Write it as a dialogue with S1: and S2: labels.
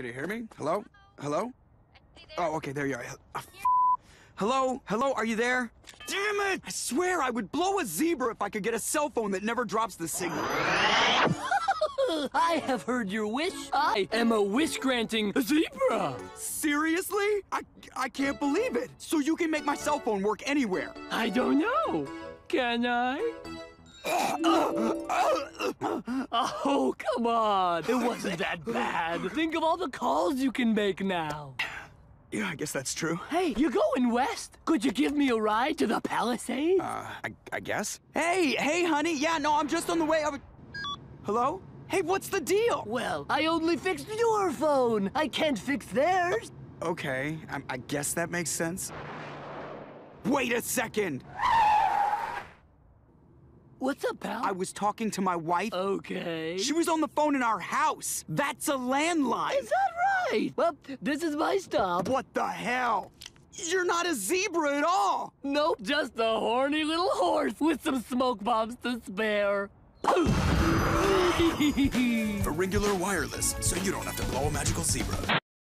S1: can you hear me? Hello? Hello? Oh, okay, there you are. F- uh, Hello? Hello, are you there? Damn it! I swear I would blow a zebra if I could get a cell phone that never drops the signal.
S2: I have heard your wish. I am a wish-granting zebra.
S1: Seriously? I, I can't believe it. So you can make my cell phone work anywhere.
S2: I don't know. Can I? Oh, come on. It wasn't that bad. Think of all the calls you can make now.
S1: Yeah, I guess that's true.
S2: Hey, you're going west? Could you give me a ride to the Palisades?
S1: Uh, I, I guess. Hey, hey, honey. Yeah, no, I'm just on the way. Hello? Hey, what's the deal?
S2: well, I only fixed your phone. I can't fix theirs.
S1: Okay, I, I guess that makes sense. Wait a second!
S2: What's up, pal?
S1: I was talking to my wife.
S2: Okay.
S1: She was on the phone in our house. That's a landline.
S2: Is that right? Well, this is my stop.
S1: What the hell? You're not a zebra at all.
S2: Nope, just a horny little horse with some smoke bombs to spare.
S3: For regular wireless, so you don't have to blow a magical zebra.